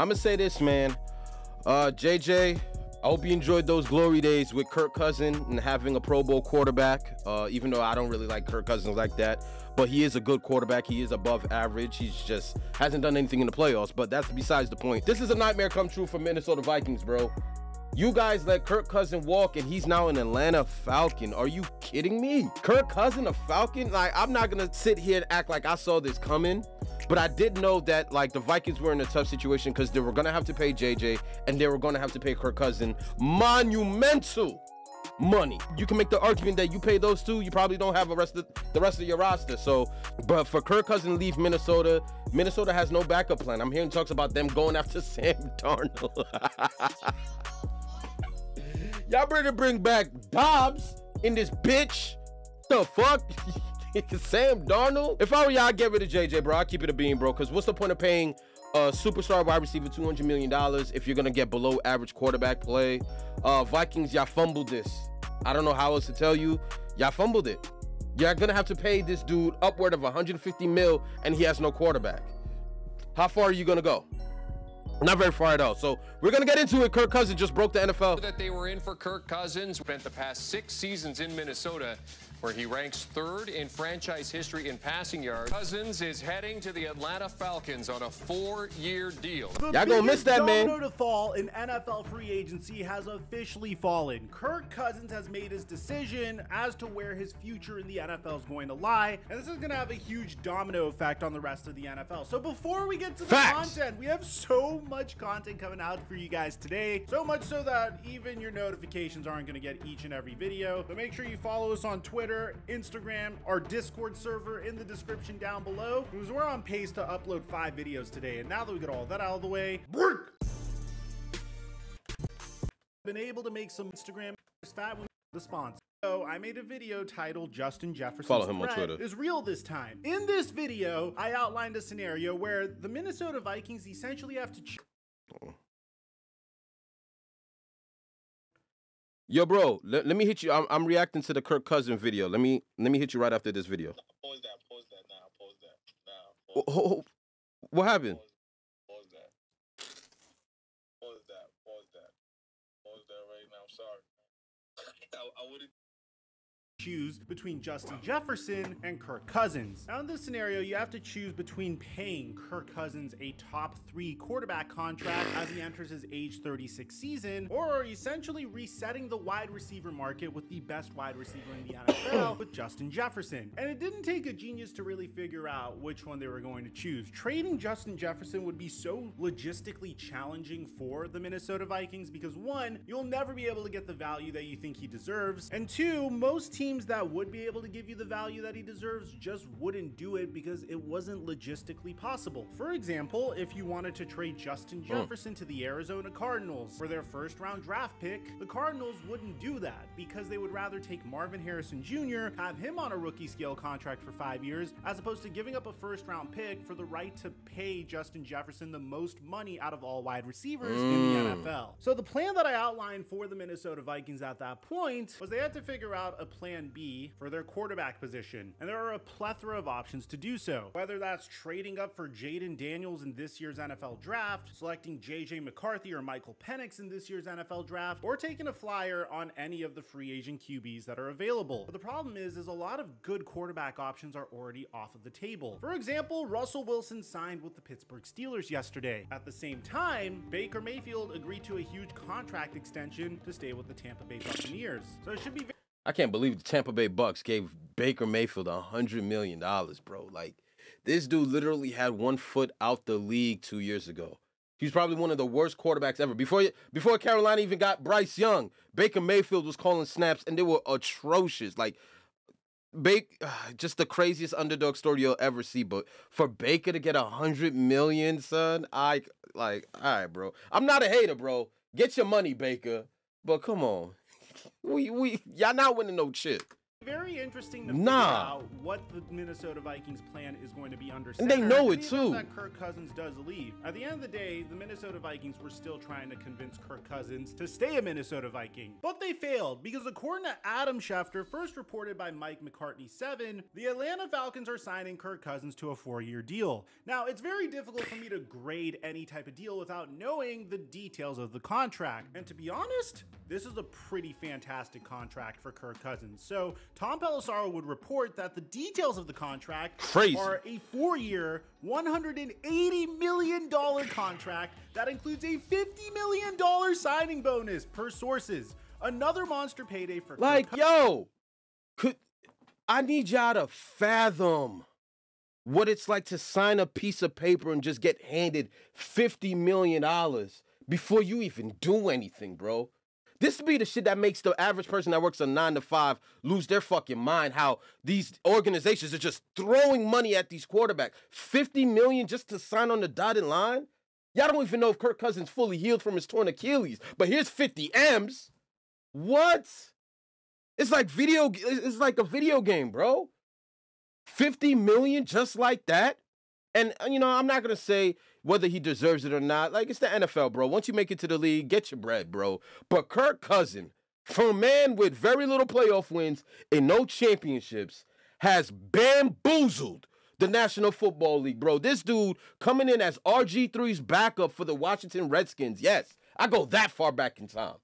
I'm gonna say this, man. Uh, JJ, I hope you enjoyed those glory days with Kirk Cousins and having a Pro Bowl quarterback. Uh, even though I don't really like Kirk Cousins like that, but he is a good quarterback. He is above average. He's just hasn't done anything in the playoffs. But that's besides the point. This is a nightmare come true for Minnesota Vikings, bro. You guys let Kirk Cousin walk and he's now an Atlanta Falcon. Are you kidding me? Kirk Cousin a Falcon? Like, I'm not gonna sit here and act like I saw this coming. But I did know that like the Vikings were in a tough situation because they were gonna have to pay JJ and they were gonna have to pay Kirk Cousin monumental money. You can make the argument that you pay those two, you probably don't have the rest of the rest of your roster. So, but for Kirk Cousin leave Minnesota, Minnesota has no backup plan. I'm hearing talks about them going after Sam Darnold. Y'all better bring back Dobbs in this bitch. The fuck? Sam Darnold? If I were y'all, I'd get rid of JJ, bro. I'd keep it a bean, bro. Because what's the point of paying a superstar wide receiver $200 million if you're going to get below average quarterback play? Uh, Vikings, y'all fumbled this. I don't know how else to tell you. Y'all fumbled it. You're going to have to pay this dude upward of 150 mil and he has no quarterback. How far are you going to go? Not very far at all. So we're gonna get into it. Kirk Cousins just broke the NFL. That they were in for Kirk Cousins. Spent the past six seasons in Minnesota where he ranks third in franchise history in passing yards. Cousins is heading to the Atlanta Falcons on a four-year deal. Y'all gonna miss that, man. The to fall in NFL free agency has officially fallen. Kirk Cousins has made his decision as to where his future in the NFL is going to lie, and this is gonna have a huge domino effect on the rest of the NFL. So before we get to the Facts. content, we have so much content coming out for you guys today. So much so that even your notifications aren't gonna get each and every video. But make sure you follow us on Twitter Twitter, Instagram, our Discord server in the description down below. Because we're on pace to upload five videos today. And now that we got all that out of the way, been able to make some Instagram fat with the sponsor. So I made a video titled Justin Jefferson Follow him on Twitter. is real this time. In this video, I outlined a scenario where the Minnesota Vikings essentially have to oh. Yo, bro, let, let me hit you. I'm, I'm reacting to the Kirk Cousin video. Let me let me hit you right after this video. Pause that. Pause that now. Pause that now. Pause oh, oh, what happened? Pause, pause that. Pause that. Pause that. Pause that right now. I'm sorry. I, I wouldn't choose between Justin Jefferson and Kirk Cousins. Now in this scenario, you have to choose between paying Kirk Cousins a top three quarterback contract as he enters his age 36 season, or essentially resetting the wide receiver market with the best wide receiver in the NFL with Justin Jefferson. And it didn't take a genius to really figure out which one they were going to choose. Trading Justin Jefferson would be so logistically challenging for the Minnesota Vikings because one, you'll never be able to get the value that you think he deserves, and two, most teams teams that would be able to give you the value that he deserves just wouldn't do it because it wasn't logistically possible. For example, if you wanted to trade Justin Jefferson to the Arizona Cardinals for their first round draft pick, the Cardinals wouldn't do that because they would rather take Marvin Harrison Jr., have him on a rookie scale contract for five years, as opposed to giving up a first round pick for the right to pay Justin Jefferson the most money out of all wide receivers mm. in the mm. NFL. So the plan that I outlined for the Minnesota Vikings at that point was they had to figure out a plan plan B for their quarterback position, and there are a plethora of options to do so. Whether that's trading up for Jayden Daniels in this year's NFL draft, selecting JJ McCarthy or Michael Penix in this year's NFL draft, or taking a flyer on any of the free agent QBs that are available. But the problem is, is a lot of good quarterback options are already off of the table. For example, Russell Wilson signed with the Pittsburgh Steelers yesterday. At the same time, Baker Mayfield agreed to a huge contract extension to stay with the Tampa Bay Buccaneers. So it should be I can't believe the Tampa Bay Bucks gave Baker Mayfield a hundred million dollars, bro. Like this dude literally had one foot out the league two years ago. He's probably one of the worst quarterbacks ever. Before before Carolina even got Bryce Young, Baker Mayfield was calling snaps and they were atrocious. Like Baker, just the craziest underdog story you'll ever see. But for Baker to get a hundred million, son, I like, all right, bro. I'm not a hater, bro. Get your money, Baker. But come on, we we y'all not winning no shit. Very interesting to Nah. figure out what the Minnesota Vikings plan is going to be under And they know it, too. That Kirk Cousins does leave. At the end of the day, the Minnesota Vikings were still trying to convince Kirk Cousins to stay a Minnesota Viking, but they failed because according to Adam Schefter, first reported by Mike McCartney 7, the Atlanta Falcons are signing Kirk Cousins to a four-year deal. Now, it's very difficult for me to grade any type of deal without knowing the details of the contract, and to be honest, this is a pretty fantastic contract for Kirk Cousins. So, Tom Pelissero would report that the details of the contract Crazy. are a four-year, $180 million contract that includes a $50 million signing bonus per sources. Another monster payday for Kirk Like, yo, could I need y'all to fathom what it's like to sign a piece of paper and just get handed $50 million before you even do anything, bro. This be the shit that makes the average person that works a nine to five lose their fucking mind. How these organizations are just throwing money at these quarterbacks. 50 million just to sign on the dotted line? Y'all don't even know if Kirk Cousins fully healed from his torn Achilles. But here's 50 M's. What? It's like video. It's like a video game, bro. 50 million just like that? And uh, you know, I'm not gonna say whether he deserves it or not. Like it's the NFL, bro. Once you make it to the league, get your bread, bro. But Kirk Cousin, for a man with very little playoff wins and no championships, has bamboozled the National Football League, bro. This dude coming in as RG3's backup for the Washington Redskins. Yes, I go that far back in time.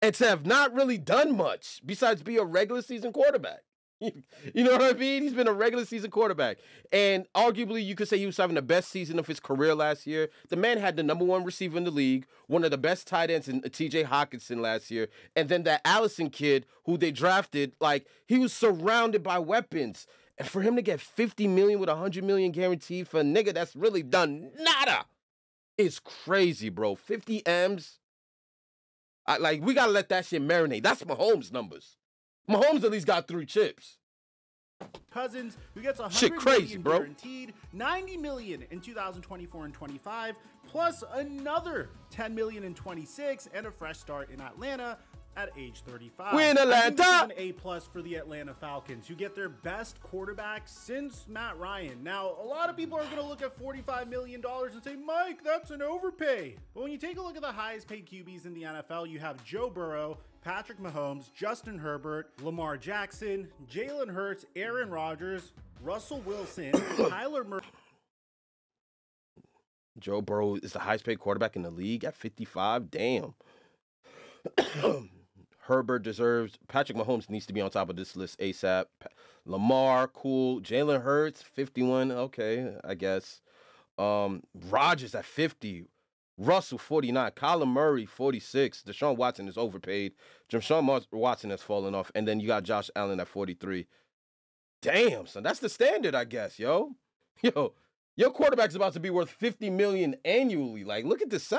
And to have not really done much besides be a regular season quarterback. You know what I mean? He's been a regular season quarterback. And arguably, you could say he was having the best season of his career last year. The man had the number one receiver in the league, one of the best tight ends in uh, TJ Hockenson last year. And then that Allison kid who they drafted, like, he was surrounded by weapons. And for him to get 50 million with 100 million guaranteed for a nigga that's really done nada is crazy, bro. 50 M's. I, like, we gotta let that shit marinate. That's Mahomes' numbers. Mahomes at least got three chips. Cousins, who gets a Shit crazy, million bro. guaranteed, 90 million in 2024 and 25, plus another 10 million in 26, and a fresh start in Atlanta at age 35. We're in I think this is Atlanta. an A plus for the Atlanta Falcons, who get their best quarterback since Matt Ryan. Now, a lot of people are going to look at 45 million dollars and say, "Mike, that's an overpay." But when you take a look at the highest paid QBs in the NFL, you have Joe Burrow, Patrick Mahomes, Justin Herbert, Lamar Jackson, Jalen Hurts, Aaron Rodgers, Russell Wilson, Kyler Murray. Joe Burrow is the highest paid quarterback in the league at 55. Damn. Herbert deserves. Patrick Mahomes needs to be on top of this list ASAP. Lamar, cool. Jalen Hurts, 51. Okay, I guess. Um, Rodgers at 50. Russell, 49. Kyler Murray, 46. Deshaun Watson is overpaid. Deshaun Watson has fallen off. And then you got Josh Allen at 43. Damn, son. That's the standard, I guess, yo. Yo, your quarterback's about to be worth 50 million annually. Like, look at this.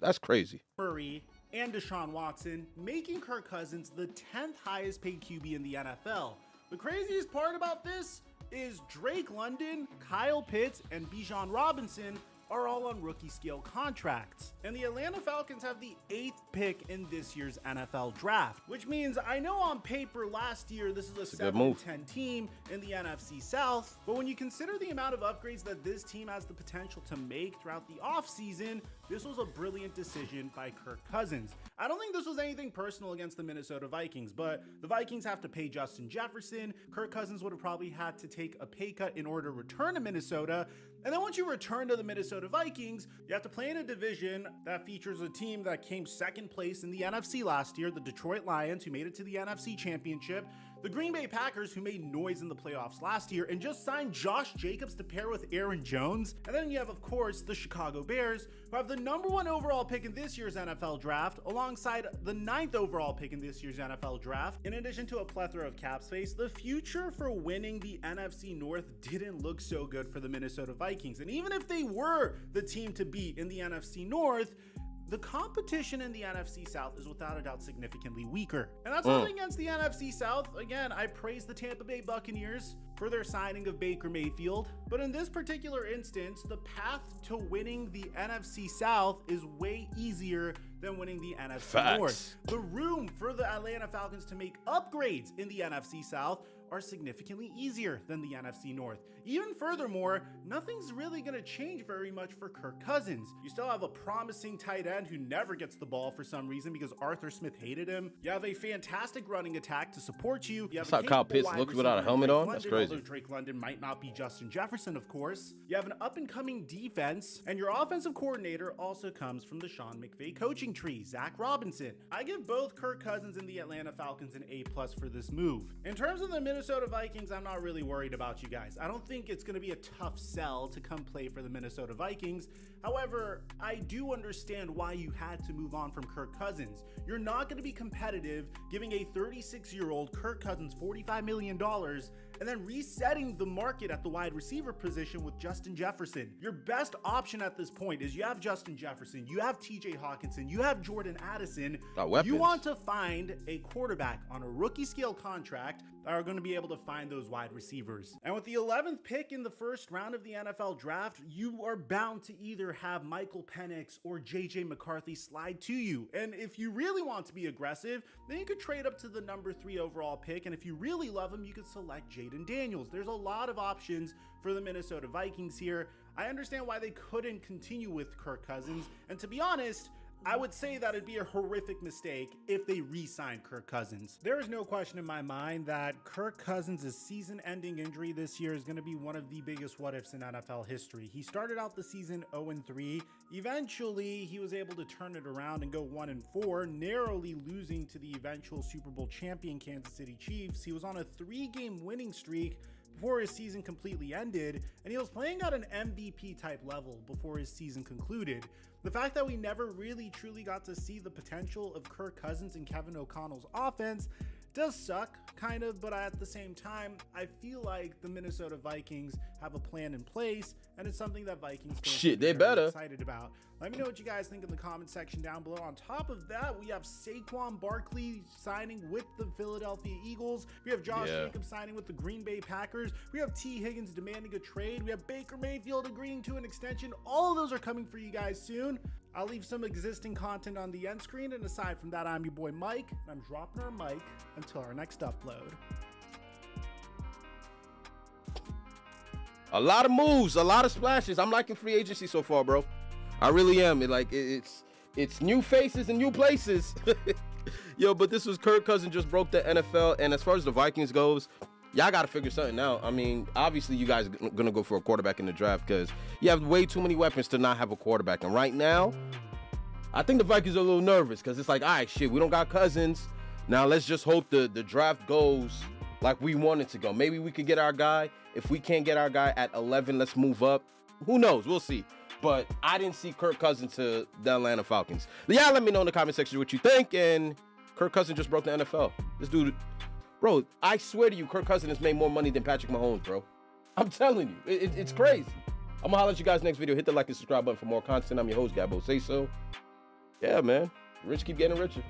That's crazy. Murray and Deshaun Watson, making Kirk Cousins the 10th highest paid QB in the NFL. The craziest part about this is Drake London, Kyle Pitts, and Bijan Robinson are all on rookie scale contracts. And the Atlanta Falcons have the eighth pick in this year's NFL draft, which means I know on paper last year this is a a 7 move. 10 team in the NFC South, but when you consider the amount of upgrades that this team has the potential to make throughout the offseason, this was a brilliant decision by Kirk Cousins. I don't think this was anything personal against the Minnesota Vikings, but the Vikings have to pay Justin Jefferson. Kirk Cousins would have probably had to take a pay cut in order to return to Minnesota. And then once you return to the Minnesota Vikings, you have to play in a division that features a team that came second place in the NFC last year, the Detroit Lions, who made it to the NFC Championship, the Green Bay Packers, who made noise in the playoffs last year and just signed Josh Jacobs to pair with Aaron Jones. And then you have, of course, the Chicago Bears, who have the number one overall pick in this year's NFL draft, alongside the ninth overall pick in this year's NFL draft. In addition to a plethora of cap space, the future for winning the NFC North didn't look so good for the Minnesota Vikings. And even if they were the team to beat in the NFC North, the competition in the NFC South is without a doubt significantly weaker. And that's Mm. nothing against the NFC South. Again, I praise the Tampa Bay Buccaneers for their signing of Baker Mayfield. But in this particular instance, the path to winning the NFC South is way easier than winning the NFC Facts. North. The room for the Atlanta Falcons to make upgrades in the NFC South are significantly easier than the NFC North. Even furthermore, nothing's really going to change very much for Kirk Cousins. You still have a promising tight end who never gets the ball for some reason because Arthur Smith hated him. You have a fantastic running attack to support you. You have That's how Kyle Pitts looks without a helmet on? That's London, crazy. although Drake London might not be Justin Jefferson, of course. You have an up and coming defense, and your offensive coordinator also comes from the Sean McVay coaching tree, Zac Robinson. I give both Kirk Cousins and the Atlanta Falcons an A plus for this move. In terms of the Minnesota Vikings, I'm not really worried about you guys. I don't think it's going to be a tough sell to come play for the Minnesota Vikings. However, I do understand why you had to move on from Kirk Cousins. You're not going to be competitive giving a 36 year old Kirk Cousins $45 million and then resetting the market at the wide receiver position with Justin Jefferson. Your best option at this point is you have Justin Jefferson, you have TJ Hockenson, you have Jordan Addison. You want to find a quarterback on a rookie scale contract that are going to be able to find those wide receivers. And with the 11th pick in the first round of the NFL draft, you are bound to either have Michael Penix or JJ McCarthy slide to you. And if you really want to be aggressive, then you could trade up to the number three overall pick. And if you really love him, you could select Jayden Daniels. There's a lot of options for the Minnesota Vikings here. I understand why they couldn't continue with Kirk Cousins. And to be honest, I would say that it'd be a horrific mistake if they re signed Kirk Cousins. There is no question in my mind that Kirk Cousins' season ending injury this year is going to be one of the biggest what ifs in NFL history. He started out the season 0 3. Eventually, he was able to turn it around and go 1 4, narrowly losing to the eventual Super Bowl champion Kansas City Chiefs. He was on a three game winning streak before his season completely ended, and he was playing at an MVP type level before his season concluded. The fact that we never really truly got to see the potential of Kirk Cousins and Kevin O'Connell's offense does suck, kind of, but at the same time, I feel like the Minnesota Vikings have a plan in place, and it's something that Vikings fans Shit, they better. excited about. Let me know what you guys think in the comment section down below. On top of that, we have Saquon Barkley signing with the Philadelphia Eagles. We have Josh Yeah. Jacobs signing with the Green Bay Packers. We have Tee Higgins demanding a trade. We have Baker Mayfield agreeing to an extension. All of those are coming for you guys soon. I'll leave some existing content on the end screen. And aside from that, I'm your boy Mike, and I'm dropping our mic until our next upload. A lot of moves, a lot of splashes. I'm liking free agency so far, bro. I really am. It like it- it's it's new faces and new places. Yo, but this was Kirk Cousins just broke the NFL, and as far as the Vikings goes, y'all got to figure something out. I mean, obviously you guys are gonna go for a quarterback in the draft because you have way too many weapons to not have a quarterback. And right now, I think the Vikings are a little nervous because it's like, all right, shit, we don't got Cousins. Now let's just hope the the draft goes like we want it to go. Maybe we could get our guy. If we can't get our guy at 11, let's move up. Who knows? We'll see. But I didn't see Kirk Cousins to the Atlanta Falcons. Yeah, let me know in the comment section what you think. And Kirk Cousins just broke the NFL. This dude, bro, I swear to you, Kirk Cousins has made more money than Patrick Mahomes, bro. I'm telling you, it- it- it's crazy. I'm gonna holler at you guys next video. Hit the like and subscribe button for more content. I'm your host, Gabo Say So. Yeah, man. Rich keep getting richer.